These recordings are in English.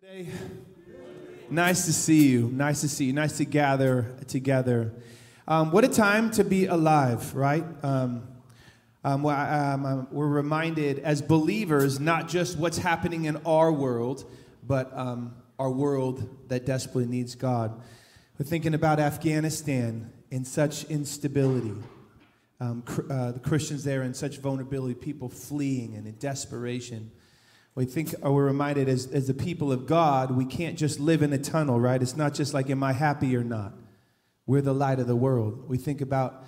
today? Nice to see you. Nice to see you. Nice to gather together. Um, what a time to be alive, right? Um, um, um, um, we're reminded as believers not just what's happening in our world, but um, our world that desperately needs God. We're thinking about Afghanistan in such instability. Cr- uh, the Christians there in such vulnerability, people fleeing and in desperation. We think, or we're reminded as, as the people of God, we can't just live in a tunnel, right? It's not just like, am I happy or not? We're the light of the world. We think about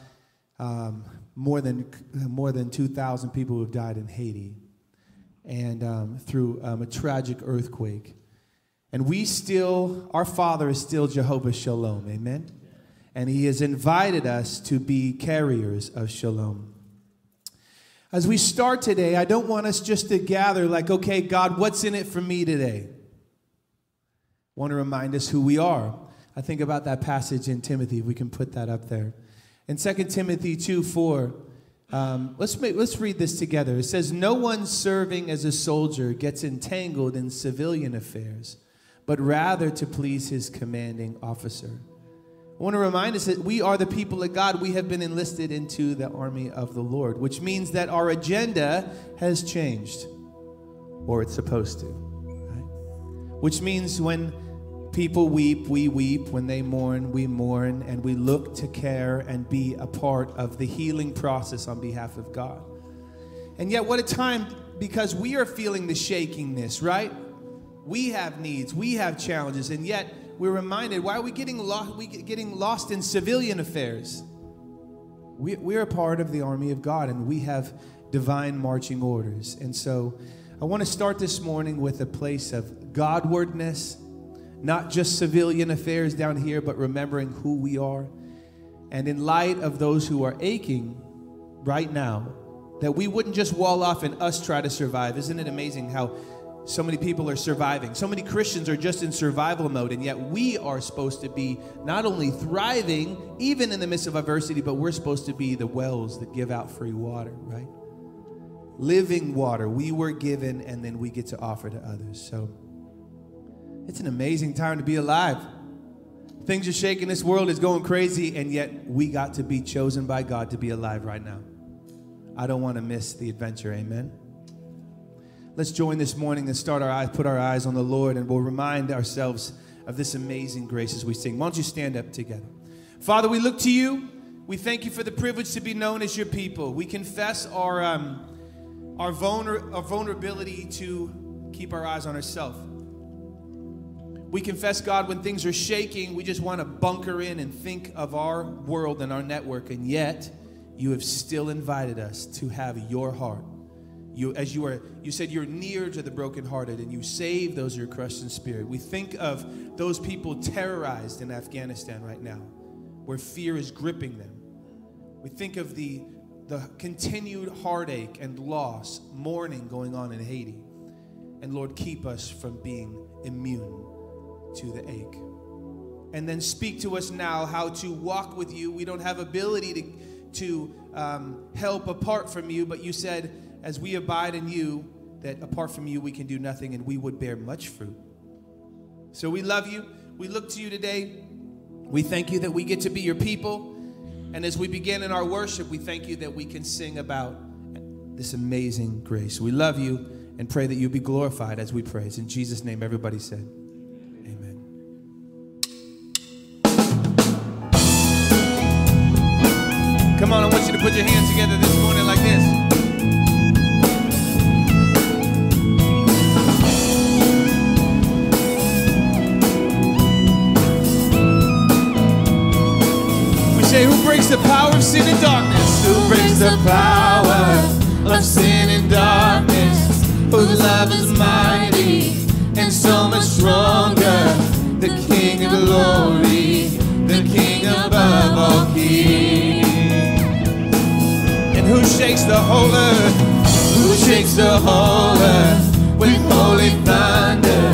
um, more than more than 2,000 people who have died in Haiti, and um, through um, a tragic earthquake. And we still, our Father is still Jehovah Shalom, amen? And He has invited us to be carriers of Shalom. As we start today, I don't want us just to gather like, okay, God, what's in it for me today? I want to remind us who we are. I think about that passage in Timothy. We can put that up there. In 2 Timothy 2 4, um, let's, make, let's read this together. It says, No one serving as a soldier gets entangled in civilian affairs, but rather to please his commanding officer. I want to remind us that we are the people of God. We have been enlisted into the army of the Lord, which means that our agenda has changed, or it's supposed to. Right? Which means when people weep, we weep. When they mourn, we mourn. And we look to care and be a part of the healing process on behalf of God. And yet, what a time because we are feeling the shakingness, right? We have needs, we have challenges, and yet we're reminded why are we getting lost, we getting lost in civilian affairs? We, we're a part of the army of God and we have divine marching orders. And so I want to start this morning with a place of Godwardness, not just civilian affairs down here, but remembering who we are. And in light of those who are aching right now, that we wouldn't just wall off and us try to survive. Isn't it amazing how so many people are surviving. So many Christians are just in survival mode, and yet we are supposed to be not only thriving, even in the midst of adversity, but we're supposed to be the wells that give out free water, right? Living water we were given, and then we get to offer to others. So it's an amazing time to be alive. Things are shaking, this world is going crazy, and yet we got to be chosen by God to be alive right now. I don't want to miss the adventure, amen. Let's join this morning and start our eyes, put our eyes on the Lord, and we'll remind ourselves of this amazing grace as we sing. Why don't you stand up together? Father, we look to you. We thank you for the privilege to be known as your people. We confess our, um, our, vulner- our vulnerability to keep our eyes on ourselves. We confess, God, when things are shaking, we just want to bunker in and think of our world and our network, and yet you have still invited us to have your heart you, as you are, you said you're near to the brokenhearted and you save those who are crushed in spirit. We think of those people terrorized in Afghanistan right now, where fear is gripping them. We think of the, the continued heartache and loss, mourning going on in Haiti. And Lord, keep us from being immune to the ache. And then speak to us now how to walk with you. We don't have ability to, to um, help apart from you, but you said, as we abide in you, that apart from you we can do nothing and we would bear much fruit. So we love you. We look to you today. We thank you that we get to be your people. And as we begin in our worship, we thank you that we can sing about this amazing grace. We love you and pray that you be glorified as we praise. In Jesus' name, everybody said, Amen. Come on, I want you to put your hands together this morning like this. Say, Who breaks the power of sin and darkness? Who breaks the power of sin and darkness? Whose love is mighty and so much stronger. The King of glory, the King above all kings. And who shakes the whole earth? Who shakes the whole earth with holy thunder?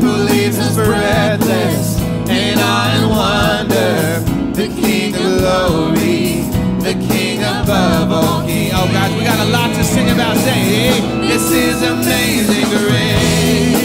Who leaves us breathless and awe and wonder? The King of glory, the King above all kings. Oh, guys, we got a lot to sing about today. This is amazing grace.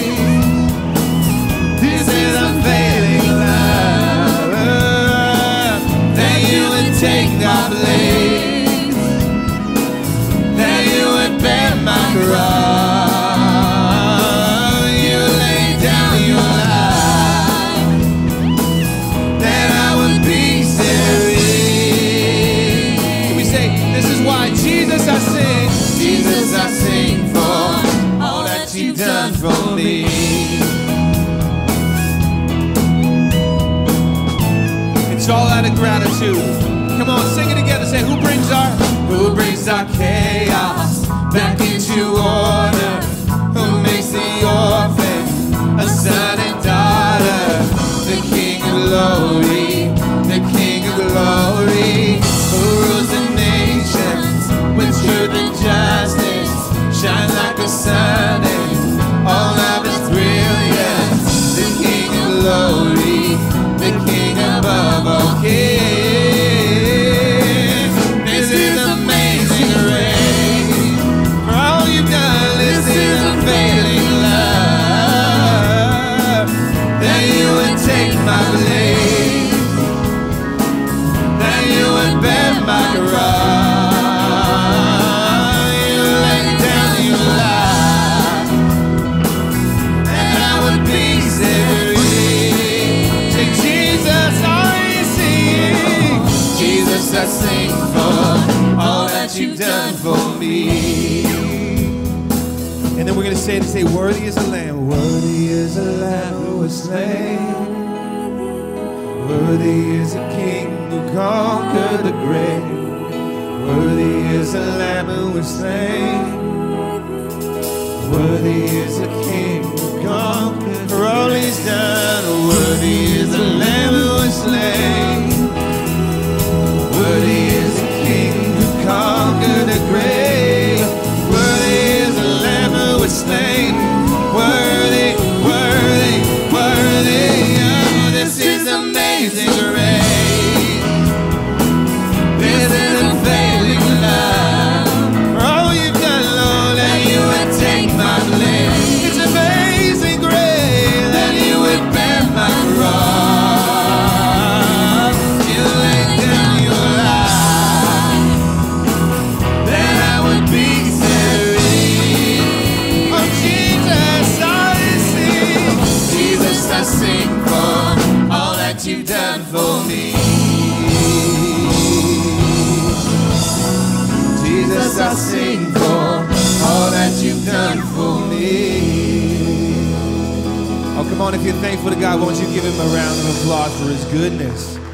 goodness.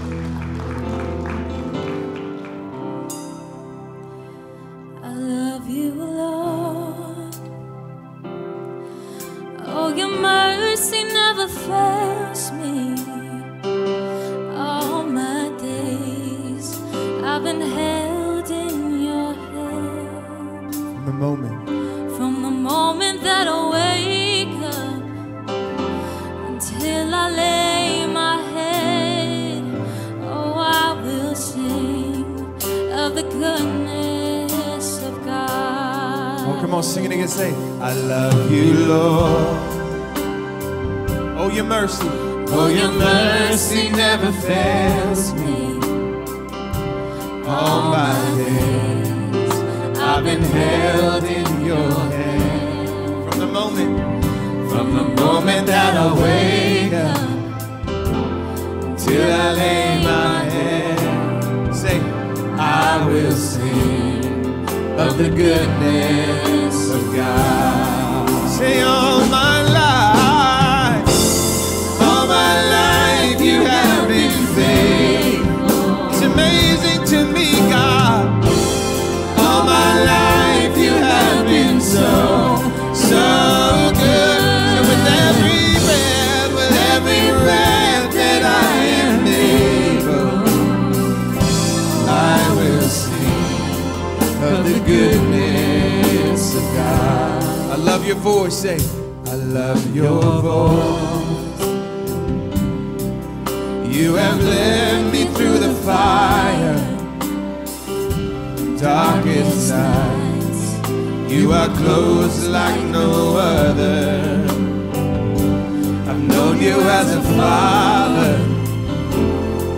known you as a father.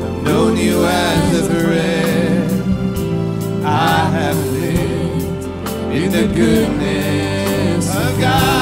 I've known you as a friend. I have lived in the goodness of God.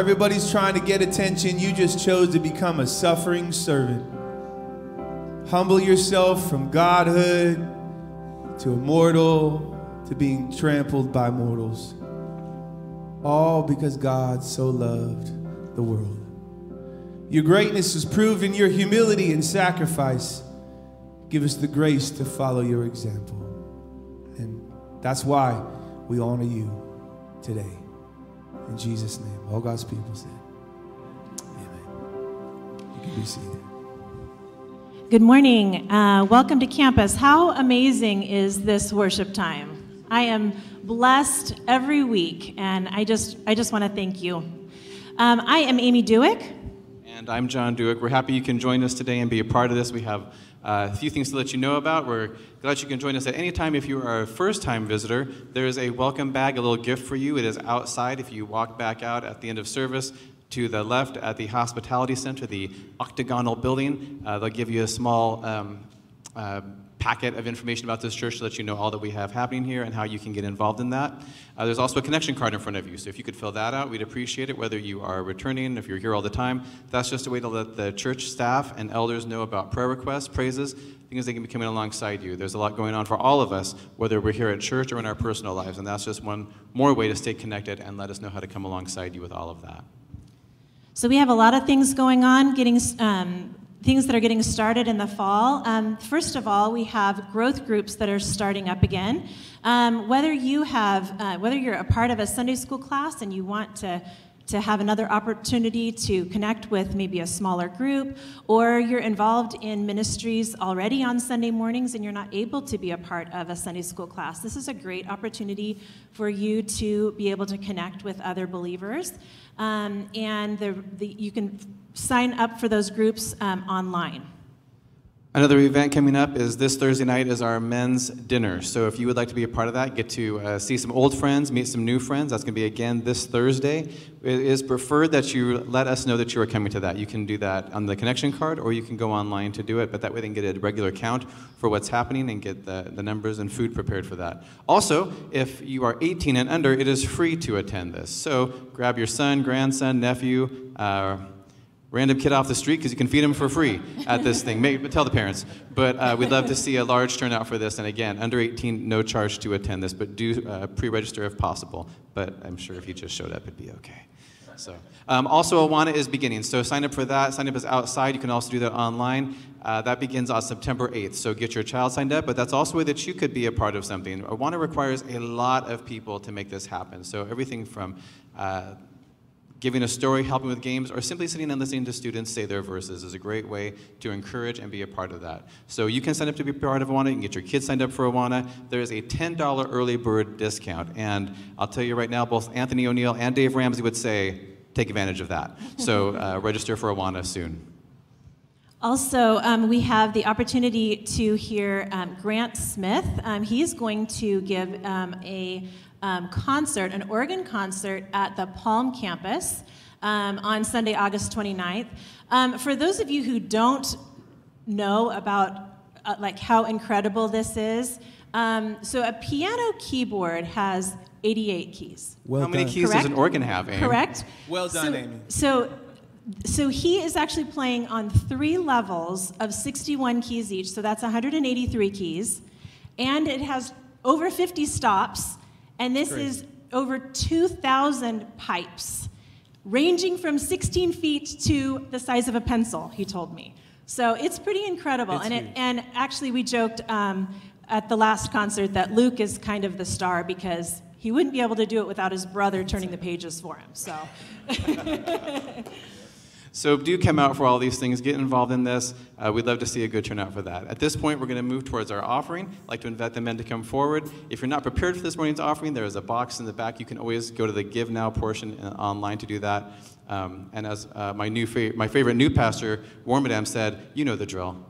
Everybody's trying to get attention, you just chose to become a suffering servant. Humble yourself from godhood to a mortal to being trampled by mortals. All because God so loved the world. Your greatness is proved in your humility and sacrifice. Give us the grace to follow your example. And that's why we honor you today. In Jesus' name. All God's people said, Amen. You can be seated. Good morning. Uh, welcome to campus. How amazing is this worship time? I am blessed every week, and I just, I just want to thank you. Um, I am Amy Dewick. And I'm John Dewick. We're happy you can join us today and be a part of this. We have uh, a few things to let you know about. We're glad you can join us at any time. If you are a first time visitor, there is a welcome bag, a little gift for you. It is outside if you walk back out at the end of service to the left at the Hospitality Center, the octagonal building. Uh, they'll give you a small um, uh, packet of information about this church to let you know all that we have happening here and how you can get involved in that. Uh, there's also a connection card in front of you, so if you could fill that out, we'd appreciate it, whether you are returning, if you're here all the time. That's just a way to let the church staff and elders know about prayer requests, praises, things they can be coming alongside you. There's a lot going on for all of us, whether we're here at church or in our personal lives, and that's just one more way to stay connected and let us know how to come alongside you with all of that. So we have a lot of things going on, getting um, things that are getting started in the fall. Um, first of all, we have growth groups that are starting up again. Um, whether you have, uh, whether you're a part of a Sunday school class and you want to to have another opportunity to connect with maybe a smaller group, or you're involved in ministries already on Sunday mornings and you're not able to be a part of a Sunday school class, this is a great opportunity for you to be able to connect with other believers. Um, and the, the, you can sign up for those groups um, online. Another event coming up is this Thursday night is our men's dinner. So if you would like to be a part of that, get to uh, see some old friends, meet some new friends. That's going to be again this Thursday. It is preferred that you let us know that you are coming to that. You can do that on the connection card, or you can go online to do it. But that way, they can get a regular count for what's happening and get the, the numbers and food prepared for that. Also, if you are 18 and under, it is free to attend this. So grab your son, grandson, nephew. Uh, random kid off the street because you can feed them for free at this thing. Maybe, tell the parents. But uh, we'd love to see a large turnout for this. And again, under 18, no charge to attend this, but do uh, pre-register if possible. But I'm sure if you just showed up, it'd be okay. So, um, also Awana is beginning. So sign up for that. Sign up is outside. You can also do that online. Uh, that begins on September 8th. So get your child signed up. But that's also a way that you could be a part of something. Awana requires a lot of people to make this happen. So everything from uh, Giving a story, helping with games, or simply sitting and listening to students say their verses is a great way to encourage and be a part of that. So you can sign up to be part of Awana. You can get your kids signed up for Awana. There is a $10 early bird discount. And I'll tell you right now, both Anthony ONeal and Dave Ramsey would say, take advantage of that. So uh, register for Awana soon. Also, um, we have the opportunity to hear um, Grant Smith. Um, he is going to give um, a um, concert, an organ concert at the Palm campus um, on Sunday, August 29th. Um, for those of you who don't know about uh, like how incredible this is, um, so a piano keyboard has 88 keys. Well How many keys Correct? does an organ have, Amy? Correct. Well done, so, Amy. So so he is actually playing on three levels of 61 keys each, so that's 183 keys, and it has over 50 stops, and this Great. is over 2,000 pipes, ranging from 16 feet to the size of a pencil, he told me. So it's pretty incredible. It's and, it, and actually, we joked um, at the last concert that Luke is kind of the star because he wouldn't be able to do it without his brother turning the pages for him. So. So do come out for all these things. Get involved in this. Uh, we'd love to see a good turnout for that. At this point, we're going to move towards our offering. I'd like to invite the men to come forward. If you're not prepared for this morning's offering, there is a box in the back. You can always go to the Give Now portion uh, online to do that. Um, and as uh, my, new fa- my favorite new pastor, Warren Madam, said, you know the drill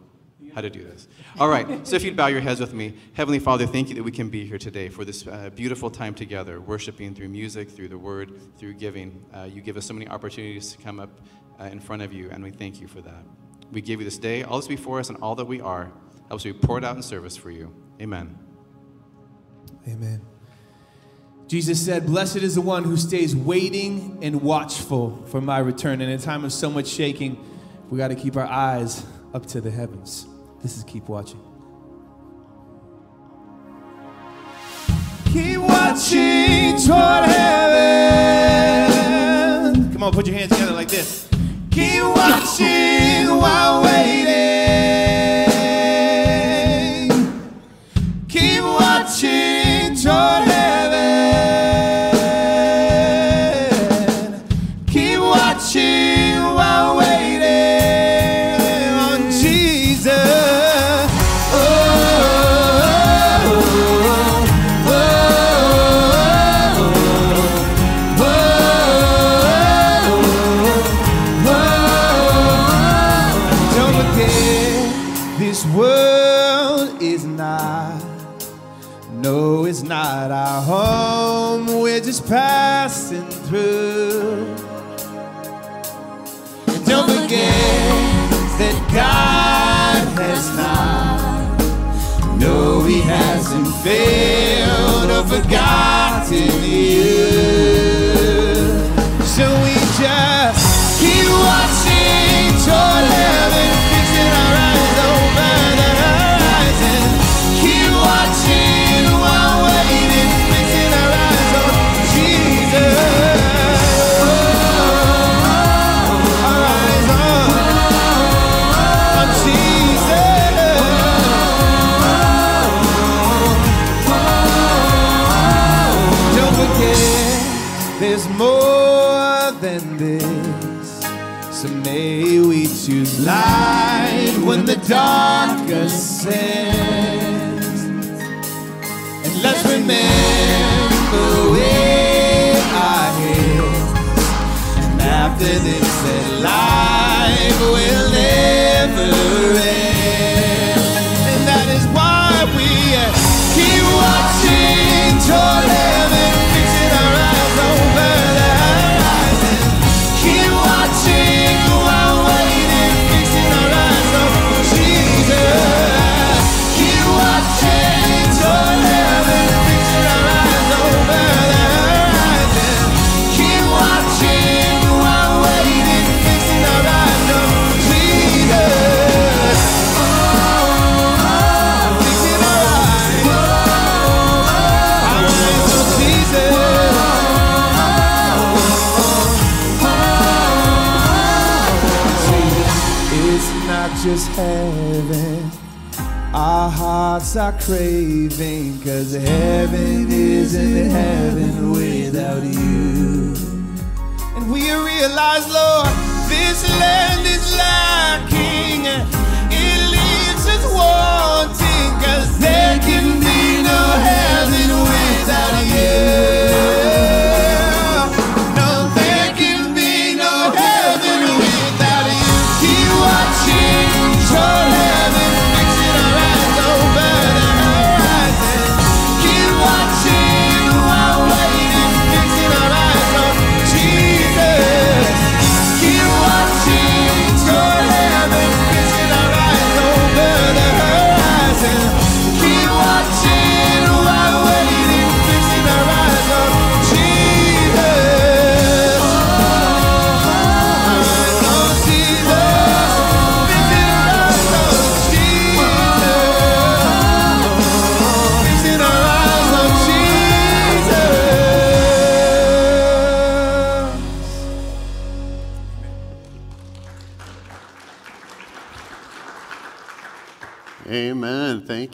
how to do this. All right, so if you'd bow your heads with me. Heavenly Father, thank you that we can be here today for this uh, beautiful time together, worshiping through music, through the word, through giving. Uh, you give us so many opportunities to come up uh, in front of you, and we thank you for that. We give you this day, all that's before us, and all that we are. Help us be poured out in service for you. Amen. Amen. Jesus said, Blessed is the one who stays waiting and watchful for my return. And In a time of so much shaking, we got to keep our eyes up to the heavens. This is Keep Watching. Keep watching toward heaven. Come on, put your hands together like this. Keep watching while waiting. Choose light when the dark ascends. And let's remember where our heads. And after this, that life will never end. Just heaven. Our hearts are craving, cause heaven isn't heaven without you. And we realize, Lord, this land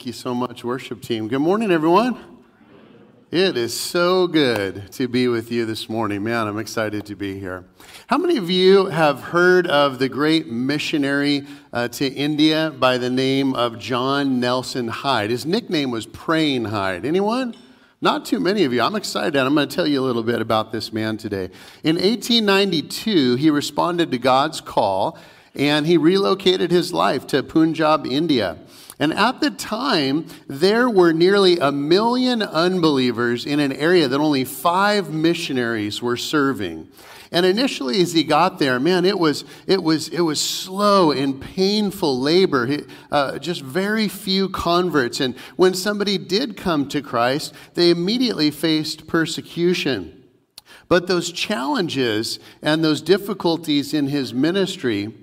you so much, worship team. Good morning, everyone. It is so good to be with you this morning. Man, I'm excited to be here. How many of you have heard of the great missionary uh, to India by the name of John Nelson Hyde? His nickname was Praying Hyde. Anyone? Not too many of you. I'm excited. I'm going to tell you a little bit about this man today. In 1892, he responded to God's call and he relocated his life to Punjab, India. And at the time, there were nearly a million unbelievers in an area that only five missionaries were serving. And initially, as he got there, man, it was, it was, it was slow and painful labor, He- uh, just very few converts. And when somebody did come to Christ, they immediately faced persecution. But those challenges and those difficulties in his ministry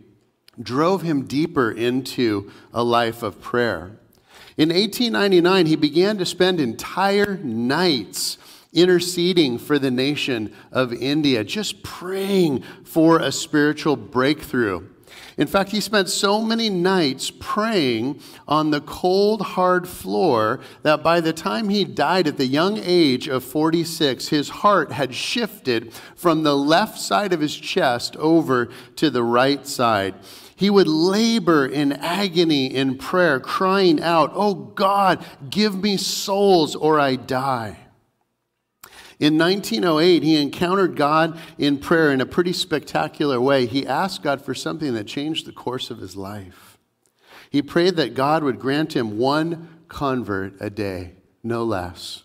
drove him deeper into a life of prayer. In 1899, he began to spend entire nights interceding for the nation of India, just praying for a spiritual breakthrough. In fact, he spent so many nights praying on the cold, hard floor that by the time he died at the young age of 46, his heart had shifted from the left side of his chest over to the right side. He would labor in agony in prayer, crying out, Oh God, give me souls or I die. In 1908, he encountered God in prayer in a pretty spectacular way. He asked God for something that changed the course of his life. He prayed that God would grant him one convert a day, no less.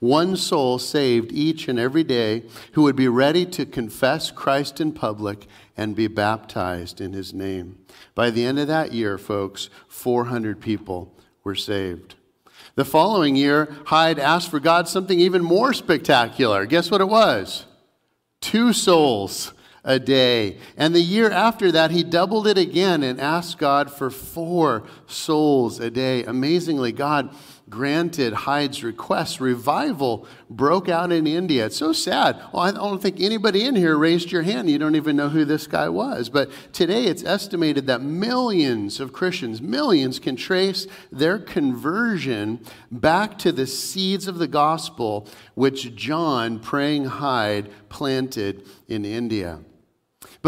One soul saved each and every day who would be ready to confess Christ in public and be baptized in his name. By the end of that year, folks, 400 people were saved. The following year, Hyde asked for God something even more spectacular. Guess what it was? Two souls a day. And the year after that, he doubled it again and asked God for four souls a day. Amazingly, God granted Hyde's request. Revival broke out in India. It's so sad. Well, I don't think anybody in here raised your hand. You don't even know who this guy was. But today it's estimated that millions of Christians, millions, can trace their conversion back to the seeds of the gospel which John, praying Hyde, planted in India.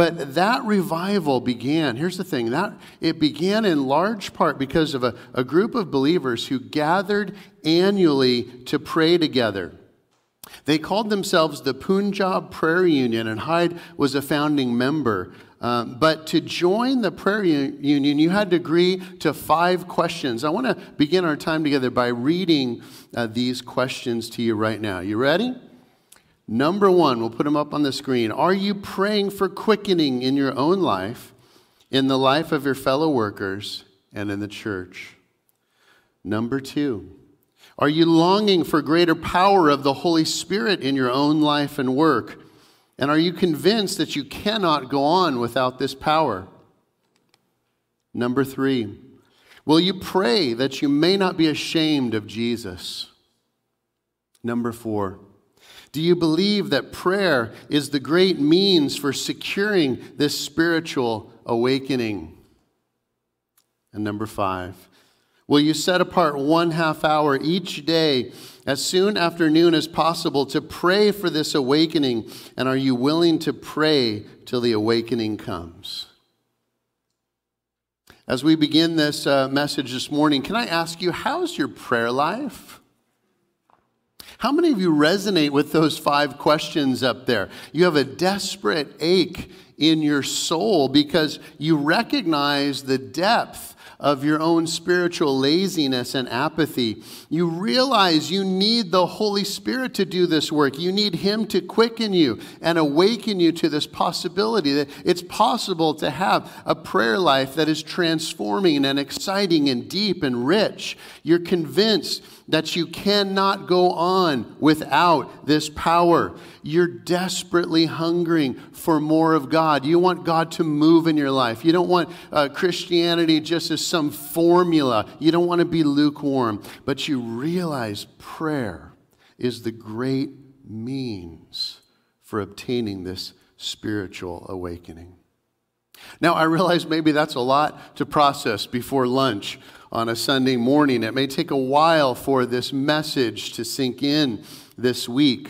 But that revival began, here's the thing, that it began in large part because of a, a group of believers who gathered annually to pray together. They called themselves the Punjab Prayer Union, and Hyde was a founding member. Um, but to join the prayer union, you had to agree to five questions. I want to begin our time together by reading uh, these questions to you right now. You ready? Number one, we'll put them up on the screen. Are you praying for quickening in your own life, in the life of your fellow workers, and in the church? Number two, are you longing for greater power of the Holy Spirit in your own life and work? And are you convinced that you cannot go on without this power? Number three, will you pray that you may not be ashamed of Jesus? Number four, do you believe that prayer is the great means for securing this spiritual awakening? And number five, will you set apart one half hour each day as soon after noon as possible to pray for this awakening? And are you willing to pray till the awakening comes? As we begin this uh, message this morning, can I ask you, how's your prayer life? How many of you resonate with those five questions up there? You have a desperate ache in your soul because you recognize the depth of your own spiritual laziness and apathy. You realize you need the Holy Spirit to do this work. You need Him to quicken you and awaken you to this possibility that it's possible to have a prayer life that is transforming and exciting and deep and rich. You're convinced that you cannot go on without this power. You're desperately hungering for more of God. You want God to move in your life. You don't want uh, Christianity just as some formula. You don't want to be lukewarm, but you realize prayer is the great means for obtaining this spiritual awakening. Now, I realize maybe that's a lot to process before lunch on a Sunday morning. It may take a while for this message to sink in this week.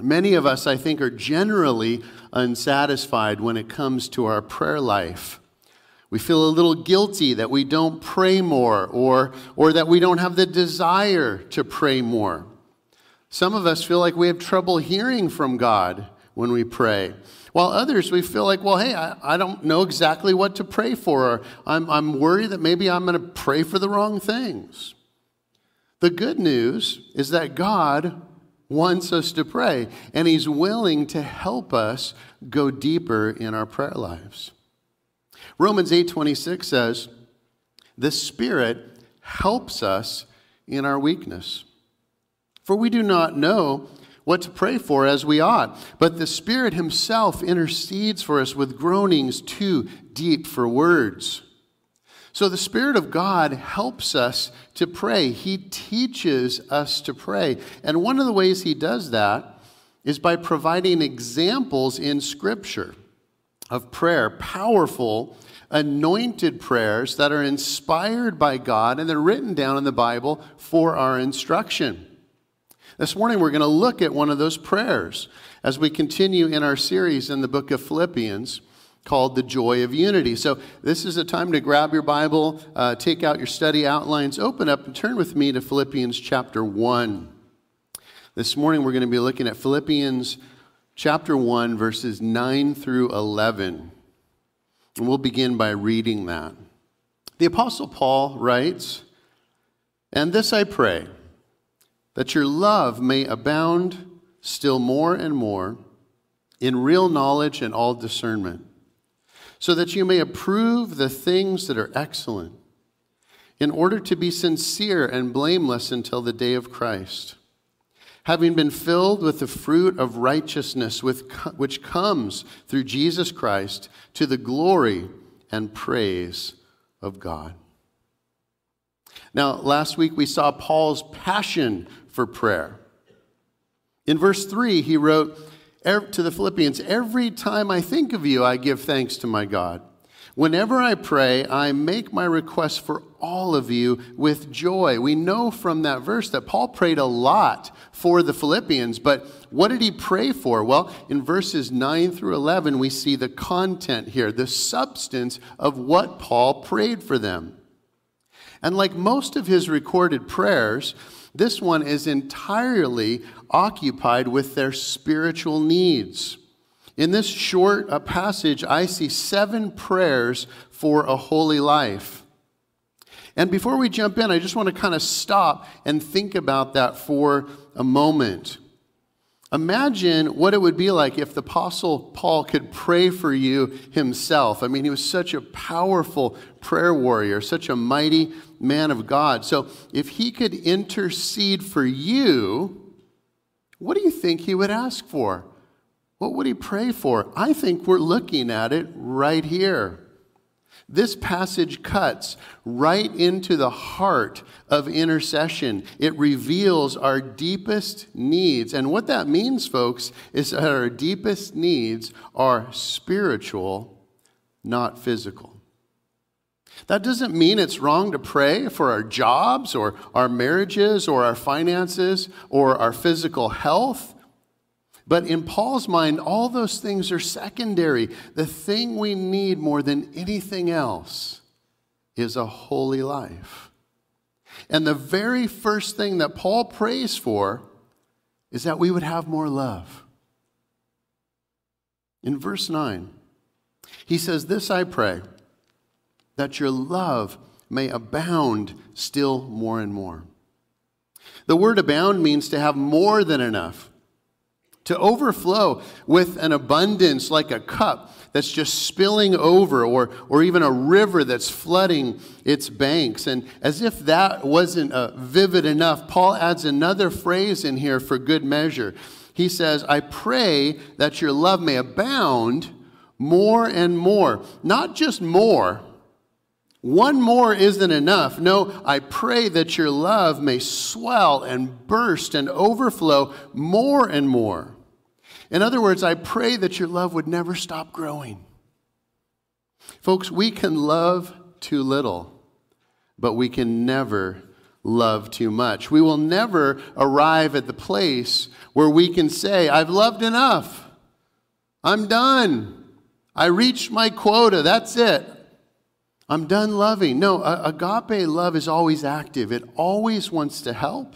Many of us, I think, are generally unsatisfied when it comes to our prayer life. We feel a little guilty that we don't pray more or, or that we don't have the desire to pray more. Some of us feel like we have trouble hearing from God when we pray. While others, we feel like, well, hey, I, I don't know exactly what to pray for. Or I'm, I'm worried that maybe I'm going to pray for the wrong things. The good news is that God wants us to pray, and He's willing to help us go deeper in our prayer lives. Romans 8:26 says, "The Spirit helps us in our weakness. For we do not know what to pray for as we ought, but the Spirit Himself intercedes for us with groanings too deep for words." So the Spirit of God helps us to pray. He teaches us to pray. And one of the ways He does that is by providing examples in Scripture of prayer, powerful, anointed prayers that are inspired by God and they're written down in the Bible for our instruction. This morning, we're going to look at one of those prayers as we continue in our series in the book of Philippians called The Joy of Unity. So, this is a time to grab your Bible, uh, take out your study outlines, open up, and turn with me to Philippians chapter 1. This morning, we're going to be looking at Philippians chapter 1, verses 9 through 11. And we'll begin by reading that. The Apostle Paul writes, And this I pray, that your love may abound still more and more in real knowledge and all discernment so that you may approve the things that are excellent, in order to be sincere and blameless until the day of Christ, having been filled with the fruit of righteousness which comes through Jesus Christ to the glory and praise of God. Now, last week we saw Paul's passion for prayer. In verse 3, he wrote, to the Philippians, every time I think of you, I give thanks to my God. Whenever I pray, I make my request for all of you with joy. We know from that verse that Paul prayed a lot for the Philippians, but what did he pray for? Well, in verses 9 through 11, we see the content here, the substance of what Paul prayed for them. And like most of his recorded prayers, this one is entirely occupied with their spiritual needs. In this short uh, passage, I see seven prayers for a holy life. And before we jump in, I just want to kind of stop and think about that for a moment. Imagine what it would be like if the Apostle Paul could pray for you himself. I mean, he was such a powerful prayer warrior, such a mighty man of God. So if he could intercede for you, what do you think he would ask for? What would he pray for? I think we're looking at it right here. This passage cuts right into the heart of intercession. It reveals our deepest needs. And what that means, folks, is that our deepest needs are spiritual, not physical. That doesn't mean it's wrong to pray for our jobs or our marriages or our finances or our physical health. But in Paul's mind, all those things are secondary. The thing we need more than anything else is a holy life. And the very first thing that Paul prays for is that we would have more love. In verse 9, he says, This I pray that your love may abound still more and more. The word abound means to have more than enough, to overflow with an abundance like a cup that's just spilling over, or, or even a river that's flooding its banks. And as if that wasn't uh, vivid enough, Paul adds another phrase in here for good measure. He says, I pray that your love may abound more and more. Not just more, one more isn't enough. No, I pray that your love may swell and burst and overflow more and more. In other words, I pray that your love would never stop growing. Folks, we can love too little, but we can never love too much. We will never arrive at the place where we can say, I've loved enough. I'm done. I reached my quota. That's it. I'm done loving. No, agape love is always active, it always wants to help.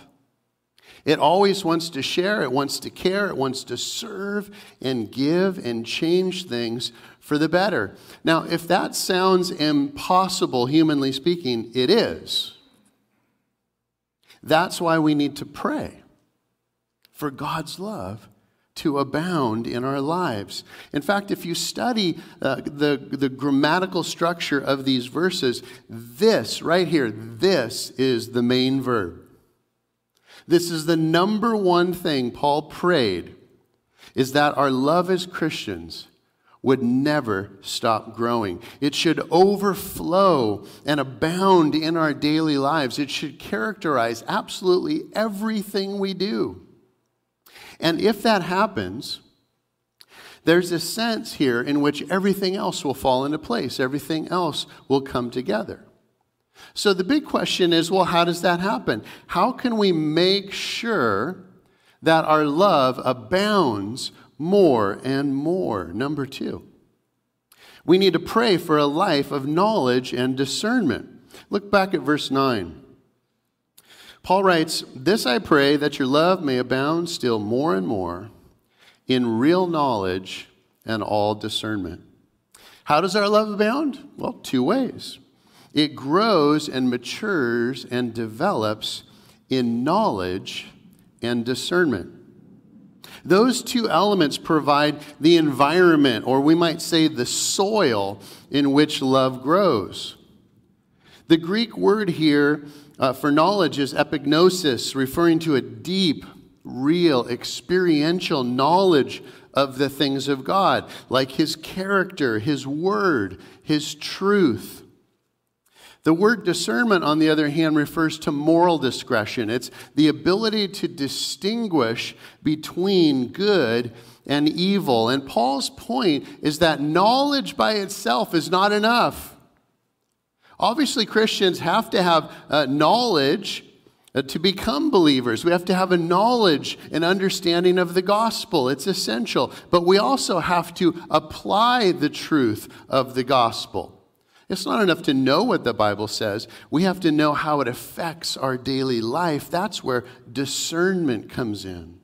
It always wants to share, it wants to care, it wants to serve and give and change things for the better. Now, if that sounds impossible, humanly speaking, it is. That's why we need to pray for God's love to abound in our lives. In fact, if you study uh, the, the grammatical structure of these verses, this right here, this is the main verb. This is the number one thing Paul prayed is that our love as Christians would never stop growing. It should overflow and abound in our daily lives. It should characterize absolutely everything we do. And if that happens, there's a sense here in which everything else will fall into place, everything else will come together. So the big question is well, how does that happen? How can we make sure that our love abounds more and more? Number two, we need to pray for a life of knowledge and discernment. Look back at verse 9. Paul writes, This I pray that your love may abound still more and more in real knowledge and all discernment. How does our love abound? Well, two ways. It grows and matures and develops in knowledge and discernment. Those two elements provide the environment, or we might say the soil, in which love grows. The Greek word here uh, for knowledge is epignosis, referring to a deep, real, experiential knowledge of the things of God, like His character, His word, His truth. The word discernment, on the other hand, refers to moral discretion. It's the ability to distinguish between good and evil. And Paul's point is that knowledge by itself is not enough. Obviously, Christians have to have uh, knowledge uh, to become believers. We have to have a knowledge and understanding of the gospel. It's essential. But we also have to apply the truth of the gospel. It's not enough to know what the Bible says. We have to know how it affects our daily life. That's where discernment comes in.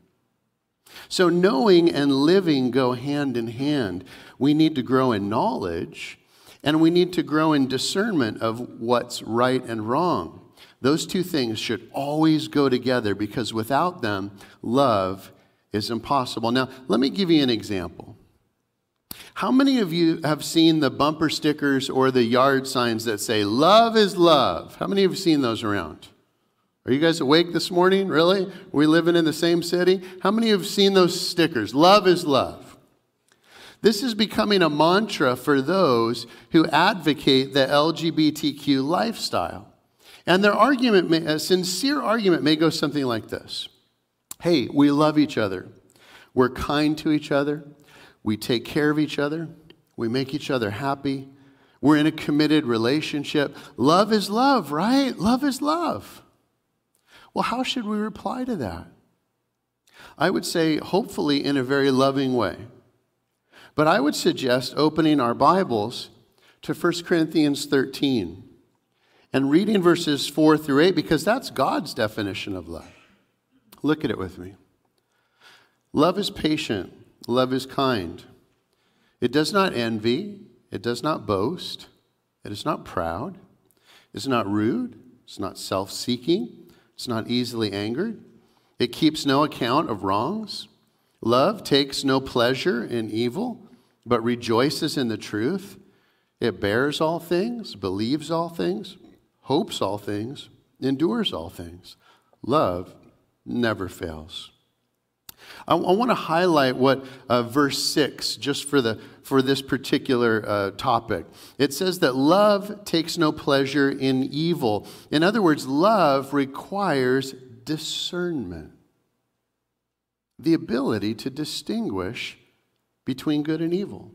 So, knowing and living go hand in hand. We need to grow in knowledge and we need to grow in discernment of what's right and wrong. Those two things should always go together because without them, love is impossible. Now, let me give you an example. How many of you have seen the bumper stickers or the yard signs that say, Love is love? How many of you have seen those around? Are you guys awake this morning? Really? Are we living in the same city? How many of you have seen those stickers? Love is love. This is becoming a mantra for those who advocate the LGBTQ lifestyle. And their argument, may, a sincere argument, may go something like this Hey, we love each other. We're kind to each other. We take care of each other. We make each other happy. We're in a committed relationship. Love is love, right? Love is love. Well, how should we reply to that? I would say, hopefully, in a very loving way. But I would suggest opening our Bibles to 1 Corinthians 13 and reading verses 4 through 8 because that's God's definition of love. Look at it with me. Love is patient, love is kind. It does not envy, it does not boast, it is not proud, it's not rude, it's not self seeking, it's not easily angered, it keeps no account of wrongs. Love takes no pleasure in evil, but rejoices in the truth. It bears all things, believes all things, hopes all things, endures all things. Love never fails. I, I want to highlight what uh, verse 6, just for, the, for this particular uh, topic. It says that love takes no pleasure in evil. In other words, love requires discernment the ability to distinguish between good and evil.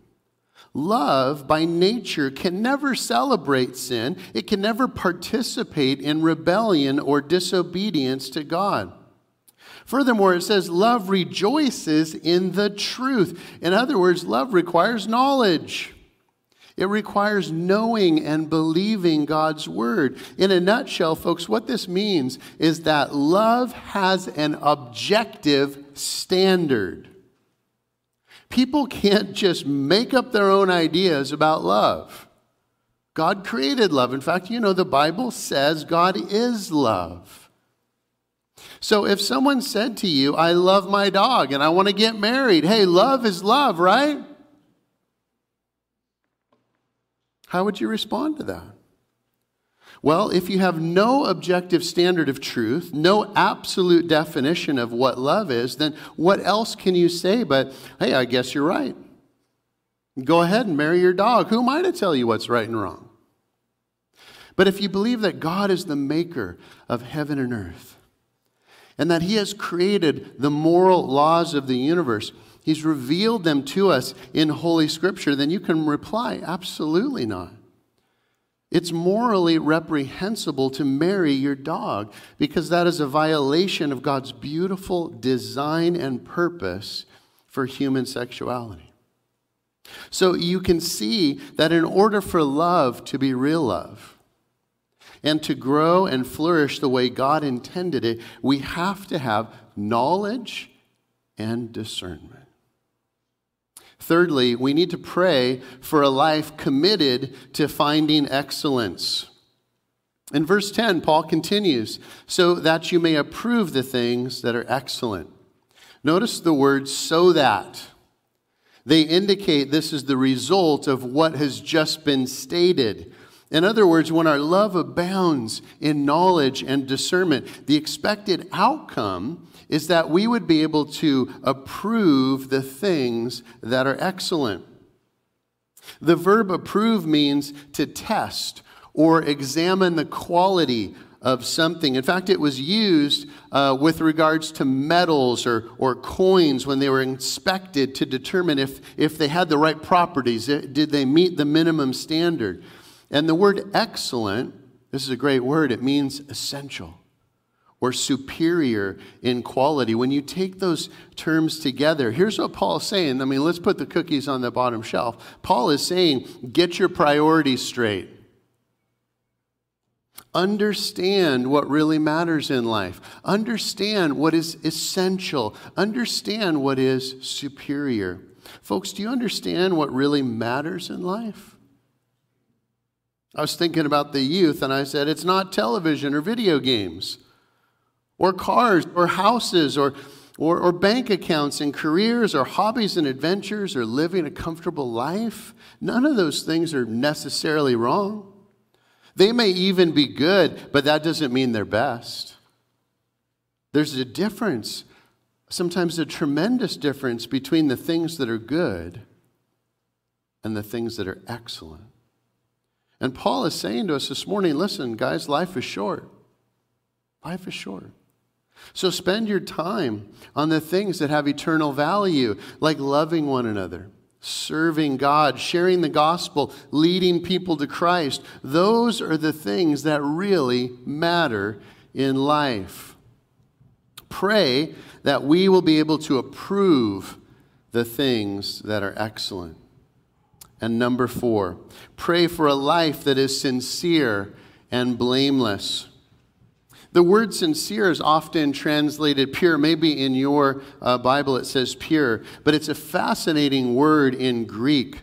Love, by nature, can never celebrate sin. It can never participate in rebellion or disobedience to God. Furthermore, it says love rejoices in the truth. In other words, love requires knowledge. It requires knowing and believing God's word. In a nutshell, folks, what this means is that love has an objective standard. People can't just make up their own ideas about love. God created love. In fact, you know, the Bible says God is love. So if someone said to you, I love my dog and I want to get married, hey, love is love, right? How would you respond to that? Well, if you have no objective standard of truth, no absolute definition of what love is, then what else can you say but, hey, I guess you're right? Go ahead and marry your dog. Who am I to tell you what's right and wrong? But if you believe that God is the maker of heaven and earth, and that He has created the moral laws of the universe, He's revealed them to us in Holy Scripture, then you can reply, absolutely not. It's morally reprehensible to marry your dog because that is a violation of God's beautiful design and purpose for human sexuality. So you can see that in order for love to be real love and to grow and flourish the way God intended it, we have to have knowledge and discernment. Thirdly, we need to pray for a life committed to finding excellence. In verse 10, Paul continues, so that you may approve the things that are excellent. Notice the words, so that. They indicate this is the result of what has just been stated. In other words, when our love abounds in knowledge and discernment, the expected outcome is that we would be able to approve the things that are excellent. The verb approve means to test or examine the quality of something. In fact, it was used uh, with regards to metals or, or coins when they were inspected to determine if, if they had the right properties. Did they meet the minimum standard? And the word excellent, this is a great word, it means essential or superior in quality. When you take those terms together, here's what Paul's saying. I mean, let's put the cookies on the bottom shelf. Paul is saying, get your priorities straight. Understand what really matters in life. Understand what is essential. Understand what is superior. Folks, do you understand what really matters in life? I was thinking about the youth and I said, it's not television or video games or cars or houses or, or, or, bank accounts and careers or hobbies and adventures or living a comfortable life. None of those things are necessarily wrong. They may even be good, but that doesn't mean they're best. There's a difference, sometimes a tremendous difference between the things that are good and the things that are excellent. And Paul is saying to us this morning listen, guys, life is short. Life is short. So spend your time on the things that have eternal value, like loving one another, serving God, sharing the gospel, leading people to Christ. Those are the things that really matter in life. Pray that we will be able to approve the things that are excellent. And number four, pray for a life that is sincere and blameless. The word sincere is often translated pure. Maybe in your uh, Bible it says pure, but it's a fascinating word in Greek.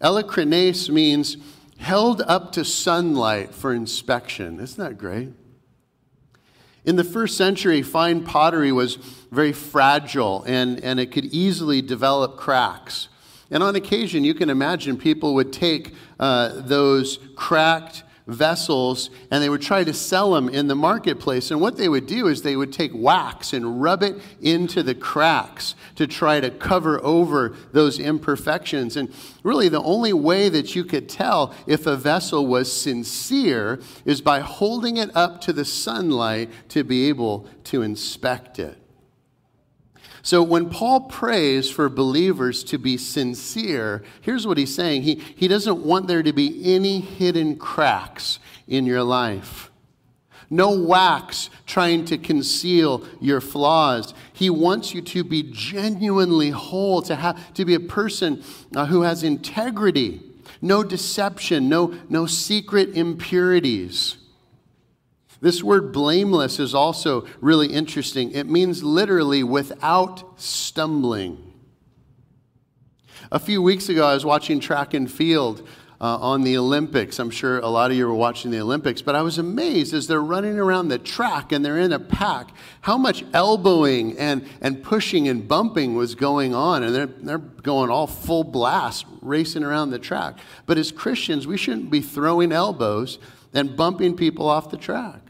Eilikrines means held up to sunlight for inspection. Isn't that great? In the first century, fine pottery was very fragile and, and it could easily develop cracks. And on occasion, you can imagine people would take uh, those cracked vessels and they would try to sell them in the marketplace. And what they would do is they would take wax and rub it into the cracks to try to cover over those imperfections. And really, the only way that you could tell if a vessel was sincere is by holding it up to the sunlight to be able to inspect it. So when Paul prays for believers to be sincere, here's what he's saying. He, he doesn't want there to be any hidden cracks in your life. No wax trying to conceal your flaws. He wants you to be genuinely whole, to, have, to be a person uh, who has integrity, no deception, no, no secret impurities. This word blameless is also really interesting. It means literally without stumbling. A few weeks ago, I was watching track and field uh, on the Olympics. I'm sure a lot of you were watching the Olympics, but I was amazed as they're running around the track and they're in a pack, how much elbowing and, and pushing and bumping was going on. And they're, they're going all full blast, racing around the track. But as Christians, we shouldn't be throwing elbows and bumping people off the track.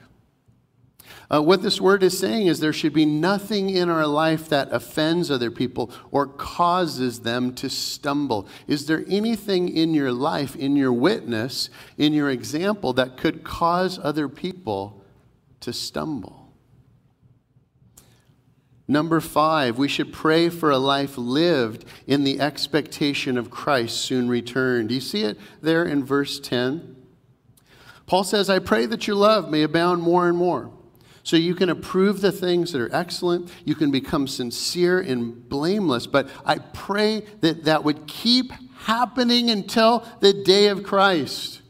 Uh, what this word is saying is there should be nothing in our life that offends other people or causes them to stumble. Is there anything in your life, in your witness, in your example, that could cause other people to stumble? Number five, we should pray for a life lived in the expectation of Christ's soon return. Do you see it there in verse 10? Paul says, I pray that your love may abound more and more so you can approve the things that are excellent. You can become sincere and blameless. But I pray that that would keep happening until the day of Christ.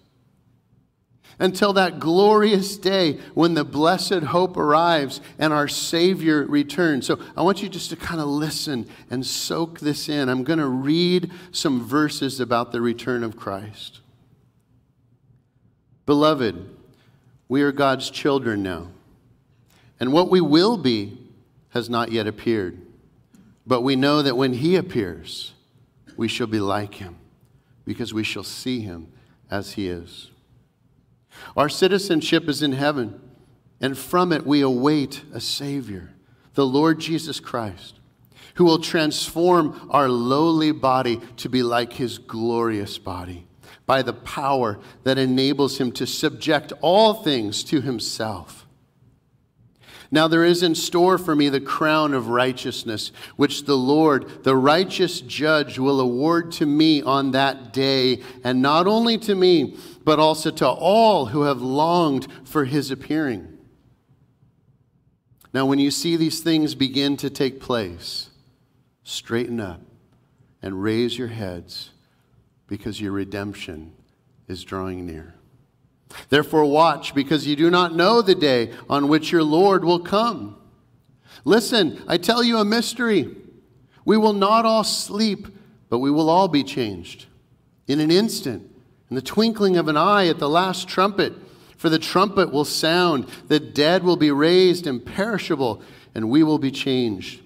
Until that glorious day when the blessed hope arrives and our Savior returns. So I want you just to kind of listen and soak this in. I'm going to read some verses about the return of Christ. Beloved, we are God's children now. And what we will be has not yet appeared. But we know that when he appears, we shall be like him, because we shall see him as he is. Our citizenship is in heaven, and from it we await a Savior, the Lord Jesus Christ, who will transform our lowly body to be like his glorious body by the power that enables him to subject all things to himself. Now there is in store for me the crown of righteousness, which the Lord, the righteous judge, will award to me on that day, and not only to me, but also to all who have longed for his appearing. Now, when you see these things begin to take place, straighten up and raise your heads because your redemption is drawing near. Therefore, watch, because you do not know the day on which your Lord will come. Listen, I tell you a mystery. We will not all sleep, but we will all be changed. In an instant, in the twinkling of an eye, at the last trumpet. For the trumpet will sound, the dead will be raised imperishable, and we will be changed.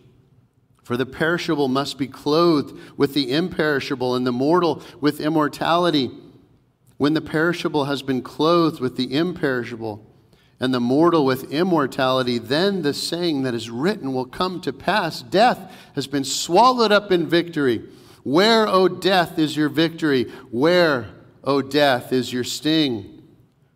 For the perishable must be clothed with the imperishable, and the mortal with immortality. When the perishable has been clothed with the imperishable, and the mortal with immortality, then the saying that is written will come to pass Death has been swallowed up in victory. Where, O death, is your victory? Where, O death, is your sting?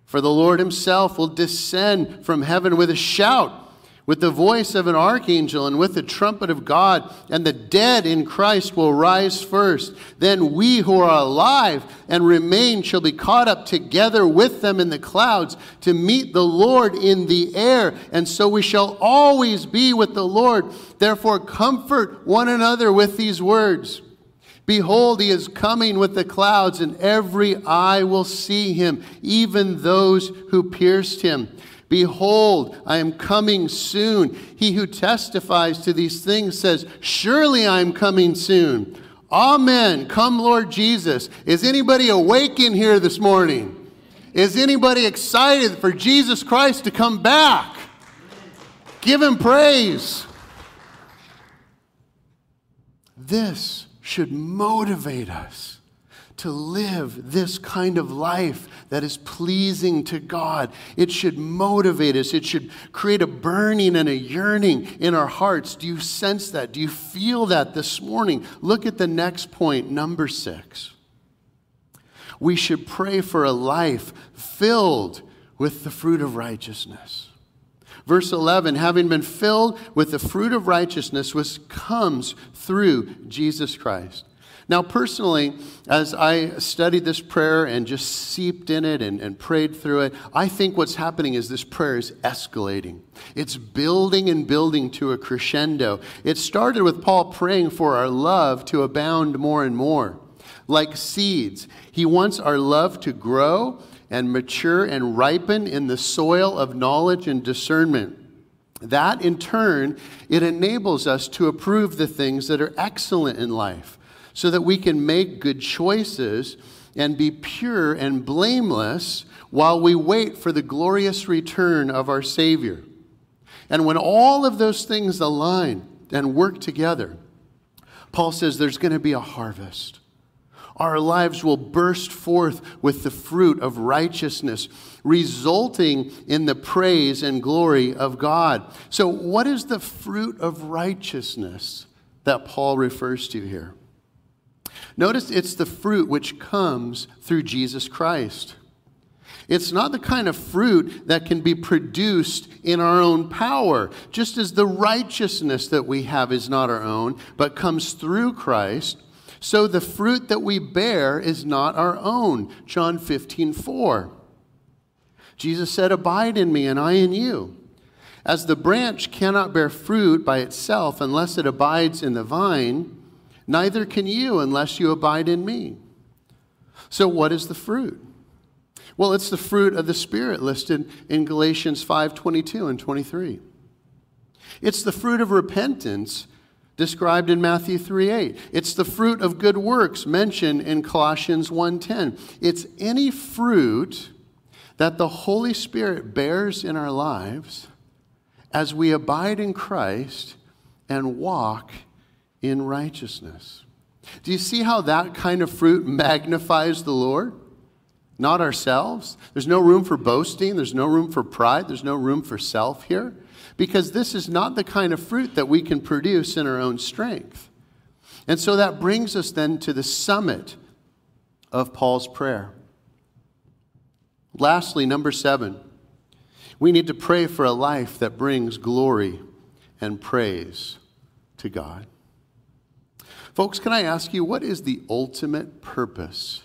For the Lord himself will descend from heaven with a shout with the voice of an archangel and with the trumpet of God, and the dead in Christ will rise first. Then we who are alive and remain shall be caught up together with them in the clouds to meet the Lord in the air, and so we shall always be with the Lord. Therefore, comfort one another with these words. Behold, he is coming with the clouds, and every eye will see him, even those who pierced him Behold, I am coming soon. He who testifies to these things says, Surely I am coming soon. Amen. Come, Lord Jesus. Is anybody awake in here this morning? Is anybody excited for Jesus Christ to come back? Give him praise. This should motivate us to live this kind of life that is pleasing to God. It should motivate us, it should create a burning and a yearning in our hearts. Do you sense that? Do you feel that this morning? Look at the next point, number six. We should pray for a life filled with the fruit of righteousness. Verse 11, having been filled with the fruit of righteousness, which comes through Jesus Christ. Now, personally, as I studied this prayer and just seeped in it and, and prayed through it, I think what's happening is this prayer is escalating. It's building and building to a crescendo. It started with Paul praying for our love to abound more and more. like seeds. He wants our love to grow and mature and ripen in the soil of knowledge and discernment. That in turn, it enables us to approve the things that are excellent in life so that we can make good choices and be pure and blameless while we wait for the glorious return of our Savior. And when all of those things align and work together, Paul says there's going to be a harvest. Our lives will burst forth with the fruit of righteousness, resulting in the praise and glory of God. So, what is the fruit of righteousness that Paul refers to here? Notice it's the fruit which comes through Jesus Christ. It's not the kind of fruit that can be produced in our own power, just as the righteousness that we have is not our own, but comes through Christ. So the fruit that we bear is not our own. John 15, 4. Jesus said, Abide in me, and I in you. As the branch cannot bear fruit by itself unless it abides in the vine, neither can you unless you abide in me. So, what is the fruit? Well, it's the fruit of the Spirit listed in Galatians 5 22 and 23. It's the fruit of repentance described in Matthew 3 8. It's the fruit of good works mentioned in Colossians 1 10. It's any fruit that the Holy Spirit bears in our lives as we abide in Christ and walk in righteousness. Do you see how that kind of fruit magnifies the Lord? not ourselves. There's no room for boasting, there's no room for pride, there's no room for self here, because this is not the kind of fruit that we can produce in our own strength. And so that brings us then to the summit of Paul's prayer. Lastly, number seven, we need to pray for a life that brings glory and praise to God. Folks, can I ask you, what is the ultimate purpose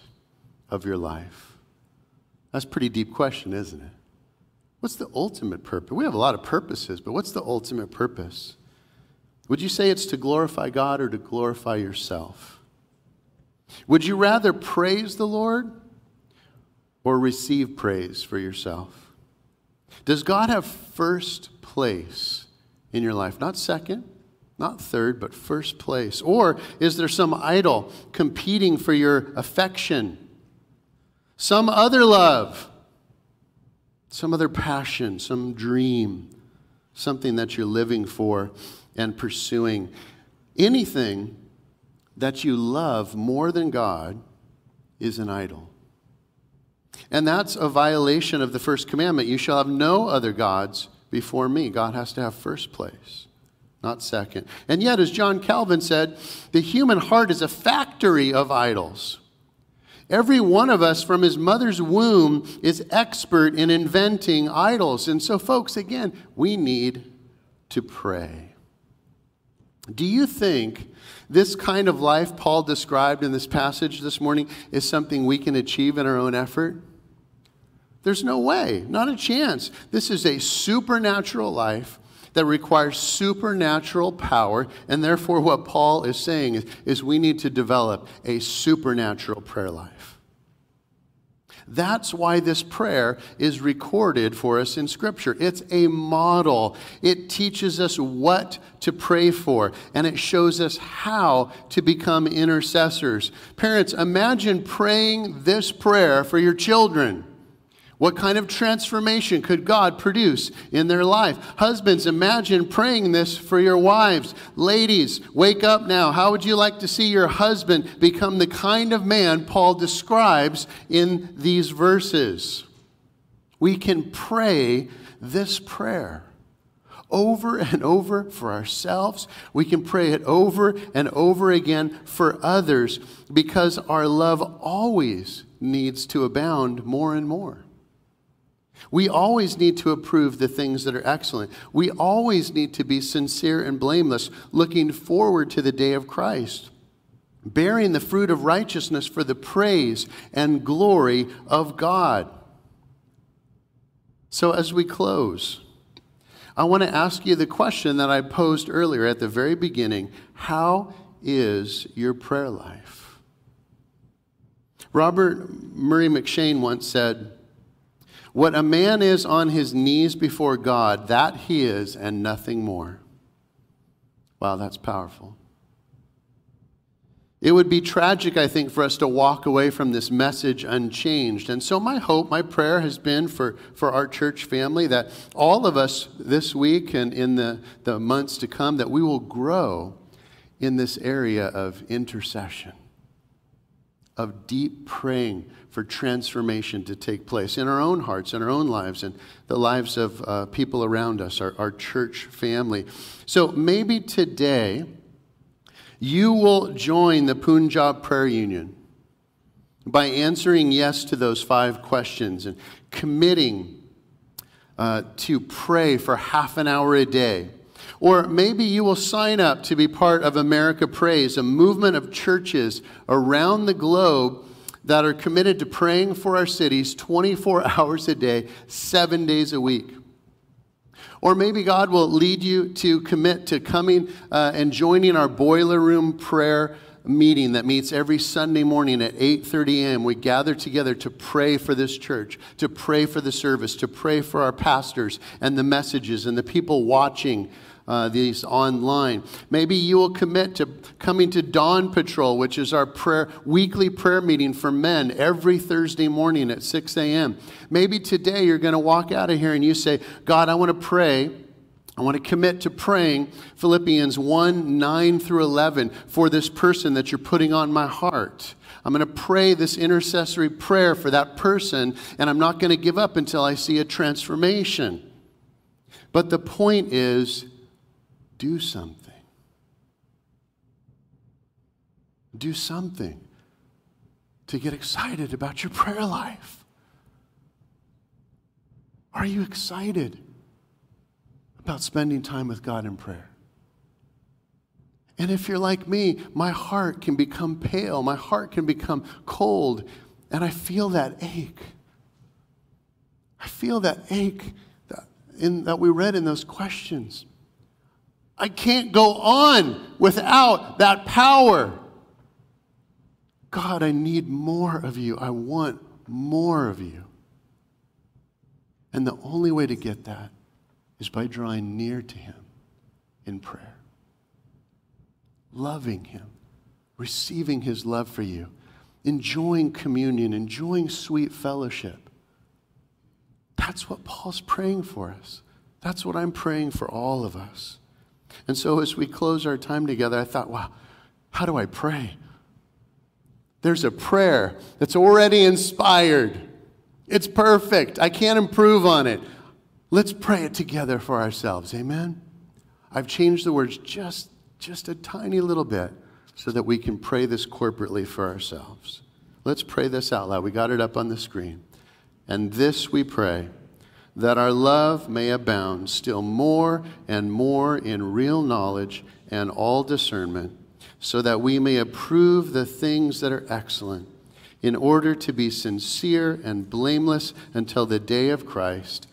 of your life? That's a pretty deep question, isn't it? What's the ultimate purpose? We have a lot of purposes, but what's the ultimate purpose? Would you say it's to glorify God or to glorify yourself? Would you rather praise the Lord or receive praise for yourself? Does God have first place in your life? Not second, not third, but first place. Or is there some idol competing for your affection? some other love, some other passion, some dream, something that you're living for and pursuing. Anything that you love more than God is an idol. And that's a violation of the first commandment. You shall have no other gods before me. God has to have first place, not second. And yet, as John Calvin said, the human heart is a factory of idols. Every one of us from his mother's womb is expert in inventing idols. And so, folks, again, we need to pray. Do you think this kind of life Paul described in this passage this morning is something we can achieve in our own effort? There's no way, not a chance. This is a supernatural life that requires supernatural power. And therefore, what Paul is saying is, is we need to develop a supernatural prayer life. That's why this prayer is recorded for us in Scripture. It's a model. It teaches us what to pray for, and it shows us how to become intercessors. Parents, imagine praying this prayer for your children. What kind of transformation could God produce in their life? Husbands, imagine praying this for your wives. Ladies, wake up now. How would you like to see your husband become the kind of man Paul describes in these verses? We can pray this prayer over and over for ourselves. We can pray it over and over again for others because our love always needs to abound more and more. We always need to approve the things that are excellent. We always need to be sincere and blameless, looking forward to the day of Christ, bearing the fruit of righteousness for the praise and glory of God. So, as we close, I want to ask you the question that I posed earlier at the very beginning How is your prayer life? Robert Murray M'Cheyne once said, What a man is on his knees before God, that he is, and nothing more. Wow, that's powerful. It would be tragic, I think, for us to walk away from this message unchanged. And so, my hope, my prayer has been for, for our church family that all of us this week and in the, the months to come, that we will grow in this area of intercession, of deep praying for transformation to take place in our own hearts, in our own lives, and the lives of uh, people around us, our, our church family. So, maybe today, you will join the Punjab Prayer Union by answering yes to those five questions and committing uh, to pray for half an hour a day. Or maybe you will sign up to be part of America Prays, a movement of churches around the globe that are committed to praying for our cities 24 hours a day, seven days a week. Or maybe God will lead you to commit to coming uh, and joining our boiler room prayer meeting that meets every Sunday morning at 8:30 a.m. We gather together to pray for this church, to pray for the service, to pray for our pastors and the messages and the people watching uh, these online. Maybe you will commit to coming to Dawn Patrol, which is our prayer, weekly prayer meeting for men every Thursday morning at 6 a.m. Maybe today you're going to walk out of here and you say, God, I want to pray. I want to commit to praying Philippians 1 9 through 11 for this person that you're putting on my heart. I'm going to pray this intercessory prayer for that person, and I'm not going to give up until I see a transformation. But the point is, do something. Do something to get excited about your prayer life. Are you excited about spending time with God in prayer? And if you're like me, my heart can become pale, my heart can become cold, and I feel that ache. I feel that ache that, in, that we read in those questions. I can't go on without that power. God, I need more of you. I want more of you. And the only way to get that is by drawing near to Him in prayer, loving Him, receiving His love for you, enjoying communion, enjoying sweet fellowship. That's what Paul's praying for us. That's what I'm praying for all of us. And so as we close our time together, I thought, wow, how do I pray? There's a prayer that's already inspired. It's perfect. I can't improve on it. Let's pray it together for ourselves. Amen. I've changed the words just just a tiny little bit so that we can pray this corporately for ourselves. Let's pray this out loud. We got it up on the screen. And this we pray that our love may abound still more and more in real knowledge and all discernment, so that we may approve the things that are excellent, in order to be sincere and blameless until the day of Christ,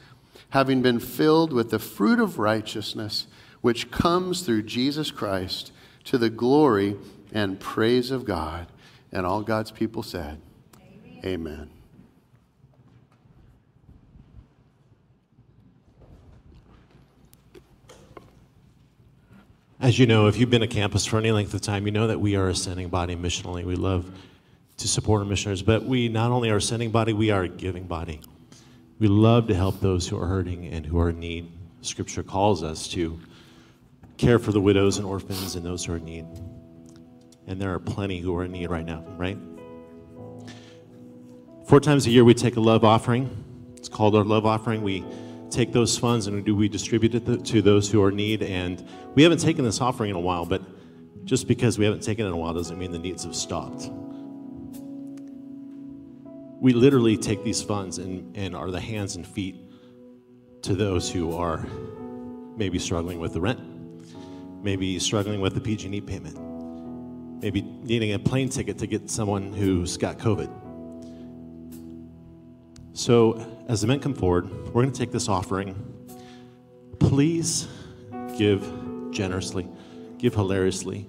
having been filled with the fruit of righteousness which comes through Jesus Christ to the glory and praise of God. And all God's people said, Amen. Amen. As you know, if you've been a campus for any length of time, you know that we are a sending body missionally. We love to support our missionaries, but we not only are a sending body, we are a giving body. We love to help those who are hurting and who are in need. Scripture calls us to care for the widows and orphans and those who are in need. And there are plenty who are in need right now, right? Four times a year, we take a love offering. It's called our love offering. We take those funds and do we distribute it to those who are in need. And we haven't taken this offering in a while, but just because we haven't taken it in a while doesn't mean the needs have stopped. We literally take these funds and, and are the hands and feet to those who are maybe struggling with the rent, maybe struggling with the PG&E payment, maybe needing a plane ticket to get someone who's got COVID. So, as the men come forward, we're going to take this offering. Please give generously, give hilariously,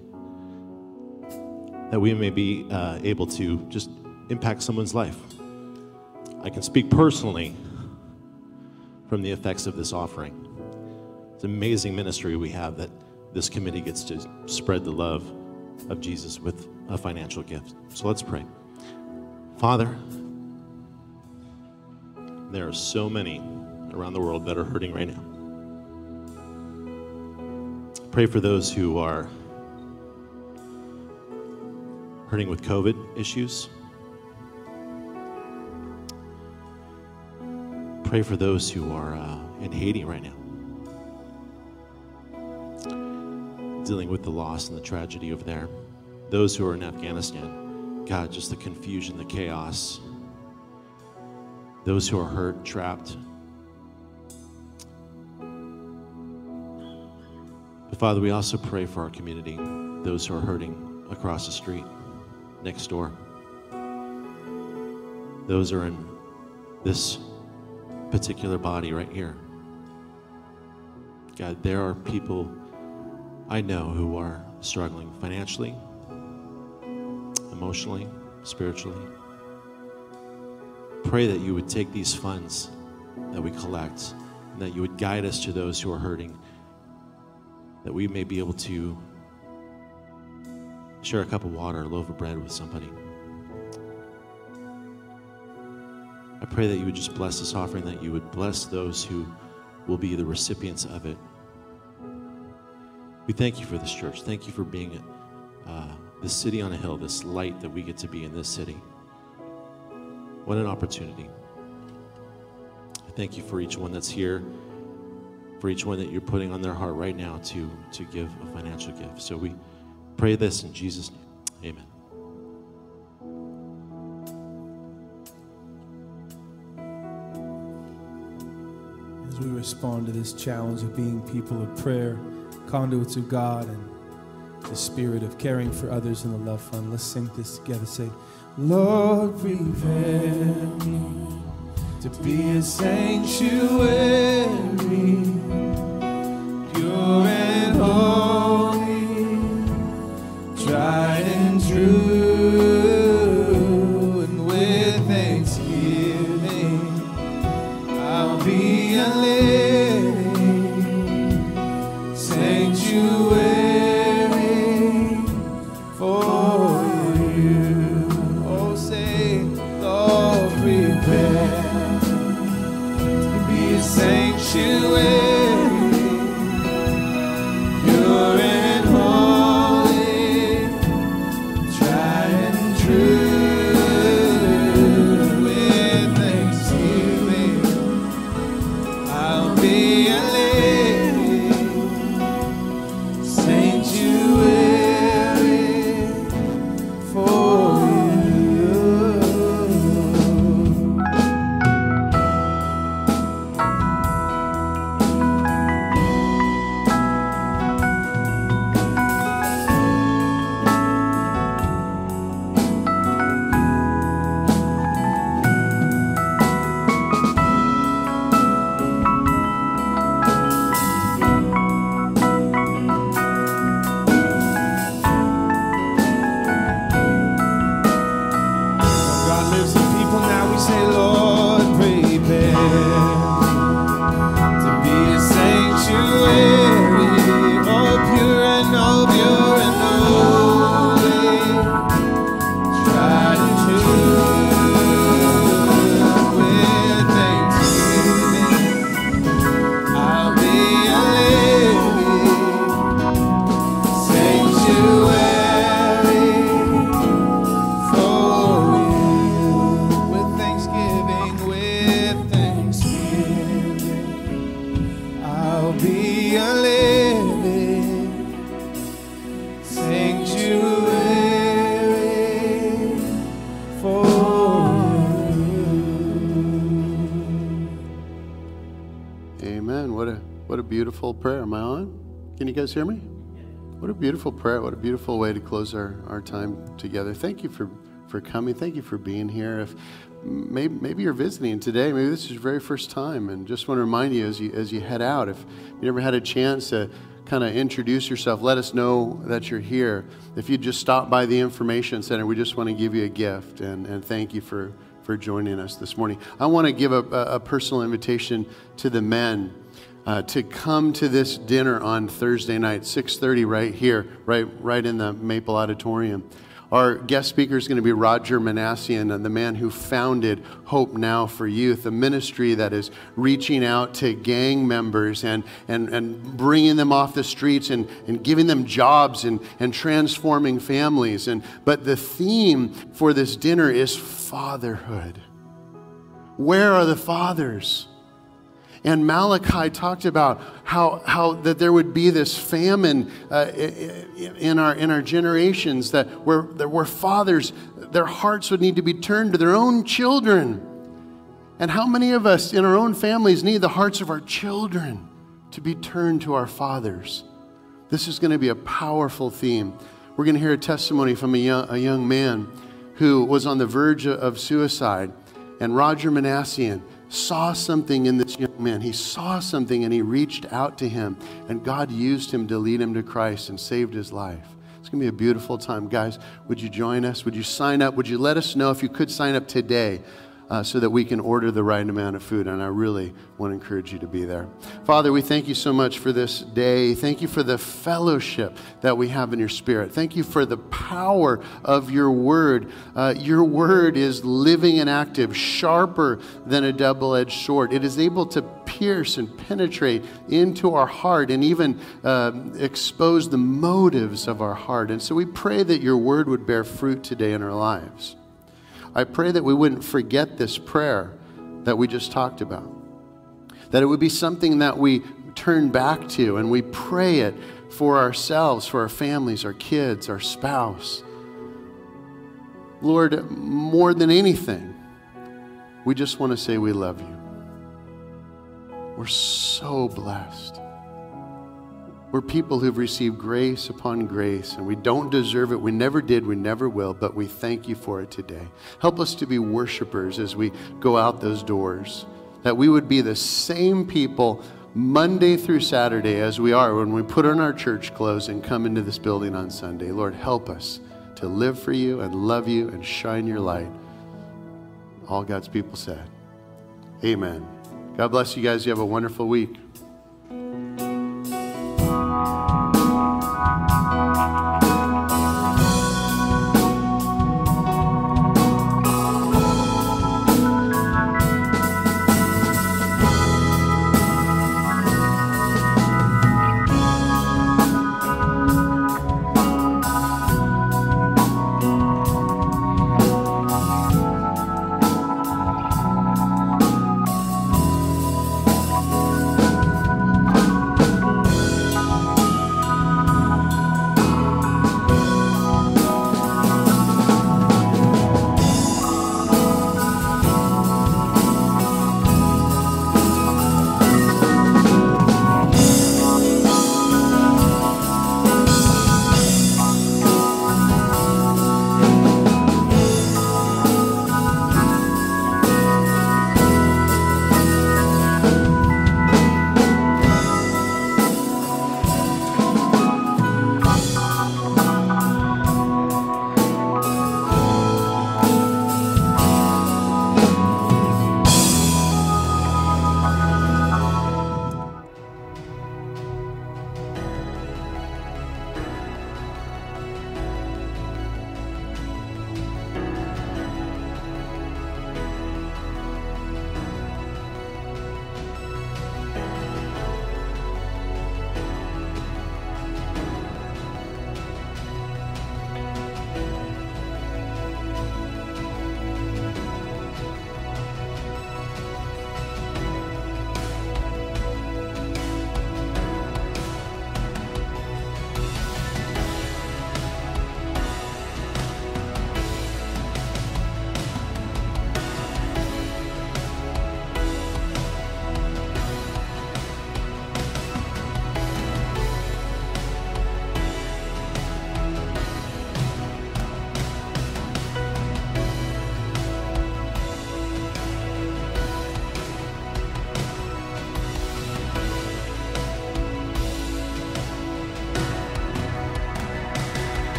that we may be uh, able to just impact someone's life. I can speak personally from the effects of this offering. It's an amazing ministry we have that this committee gets to spread the love of Jesus with a financial gift. So let's pray. Father, there are so many around the world that are hurting right now. Pray for those who are hurting with COVID issues. Pray for those who are uh, in Haiti right now, dealing with the loss and the tragedy over there. Those who are in Afghanistan, God, just the confusion, the chaos. Those who are hurt, trapped. But Father, we also pray for our community, those who are hurting across the street, next door. Those are in this particular body right here. God, there are people I know who are struggling financially, emotionally, spiritually. Pray that you would take these funds that we collect and that you would guide us to those who are hurting, that we may be able to share a cup of water, a loaf of bread with somebody. I pray that you would just bless this offering, that you would bless those who will be the recipients of it. We thank you for this church. Thank you for being uh, this city on a hill, this light that we get to be in this city. What an opportunity. I thank you for each one that's here, for each one that you're putting on their heart right now to, to give a financial gift. So we pray this in Jesus' name. Amen. As we respond to this challenge of being people of prayer, conduits of God, and the spirit of caring for others in the love fund, let's sing this together. Say, Lord, prepare me to be a sanctuary, Amen. What a what a beautiful prayer. Am I on? Can you guys hear me? What a beautiful prayer. What a beautiful way to close our, our time together. Thank you for, for coming. Thank you for being here. If maybe, maybe you're visiting today, maybe this is your very first time, and just want to remind you as you as you head out, if you never had a chance to kind of introduce yourself, let us know that you're here. If you just stop by the information center, we just want to give you a gift and, and thank you for, for joining us this morning. I want to give a, a personal invitation to the men. Uh, to come to this dinner on Thursday night, 6:30, right here, right, right in the Maple Auditorium. Our guest speaker is going to be Roger Minassian, the man who founded Hope Now for Youth, a ministry that is reaching out to gang members and, and, and bringing them off the streets and, and giving them jobs and, and transforming families. And, but the theme for this dinner is fatherhood. Where are the fathers? And Malachi talked about how, how that there would be this famine uh, in, our, in our generations, that where, that where fathers, their hearts would need to be turned to their own children. And how many of us in our own families need the hearts of our children to be turned to our fathers? This is going to be a powerful theme. We're going to hear a testimony from a young, a young man who was on the verge of suicide. And Roger Minassian, saw something in this young man. He saw something and he reached out to him, and God used him to lead him to Christ and saved his life. It's going to be a beautiful time. Guys, would you join us? Would you sign up? Would you let us know if you could sign up today? Uh, so that we can order the right amount of food. And I really want to encourage you to be there. Father, we thank you so much for this day. Thank you for the fellowship that we have in your spirit. Thank you for the power of your word. Uh, your word is living and active, sharper than a double edged sword. It is able to pierce and penetrate into our heart and even uh, expose the motives of our heart. And so we pray that your word would bear fruit today in our lives. I pray that we wouldn't forget this prayer that we just talked about. That it would be something that we turn back to and we pray it for ourselves, for our families, our kids, our spouse. Lord, more than anything, we just want to say we love you. We're so blessed. We're people who've received grace upon grace, and we don't deserve it. We never did, we never will, but we thank you for it today. Help us to be worshipers as we go out those doors, that we would be the same people Monday through Saturday as we are when we put on our church clothes and come into this building on Sunday. Lord, help us to live for you and love you and shine your light. All God's people said, Amen. God bless you guys. You have a wonderful week.